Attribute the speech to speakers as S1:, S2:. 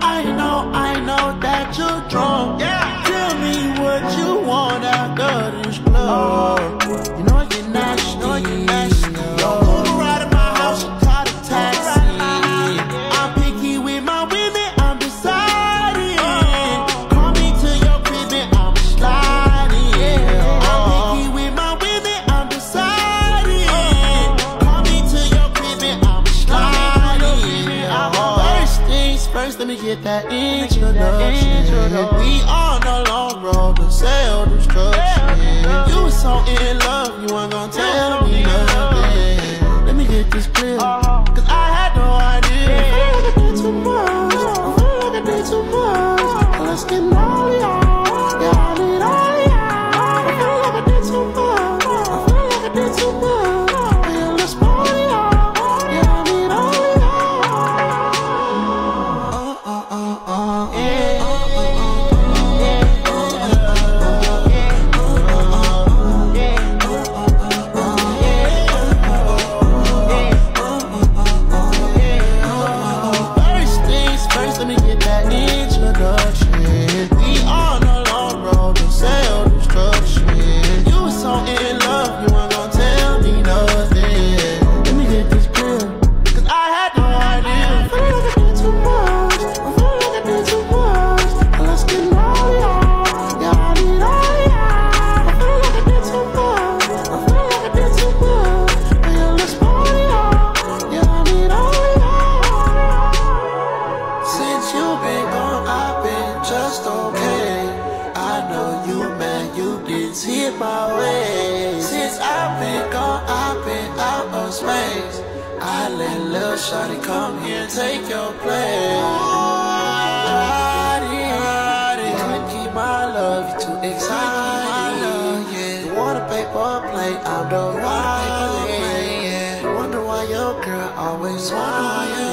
S1: I know, I know that you're drunk. Yeah. Get that introduction. We on the long road to self destruction. You was so in love, you weren't gonna tell me nothing. Let me get this clear, cause I had no idea. I did too much. I did too much. Let's get get you didn't see it my way. Since I've been gone, I've been out of space. I let little Shotty come here and take your place. Ride it. Couldn't keep my love, you too excited. Yeah. You want a paper plate, I'm the right. You wonder why your girl always wondering.